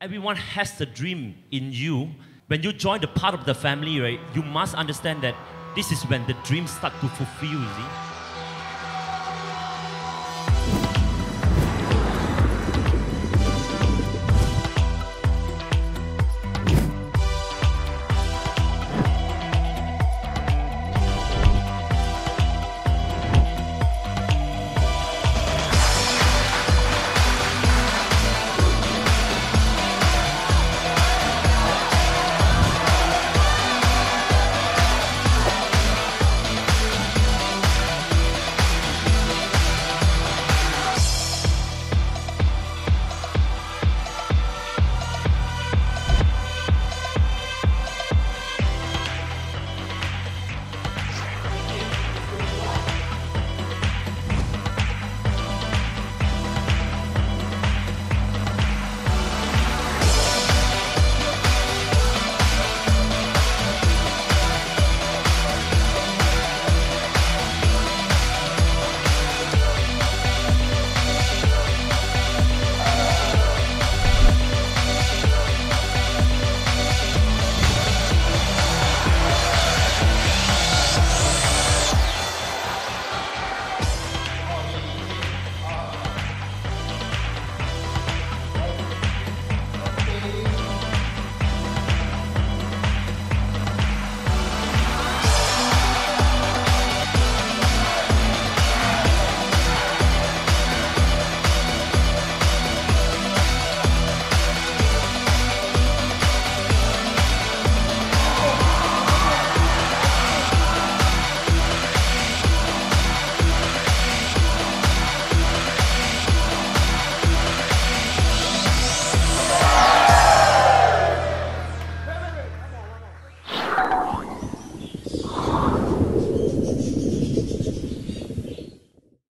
everyone has the dream in you. When you join the part of the family, right, you must understand that this is when the dream start to fulfill, you see.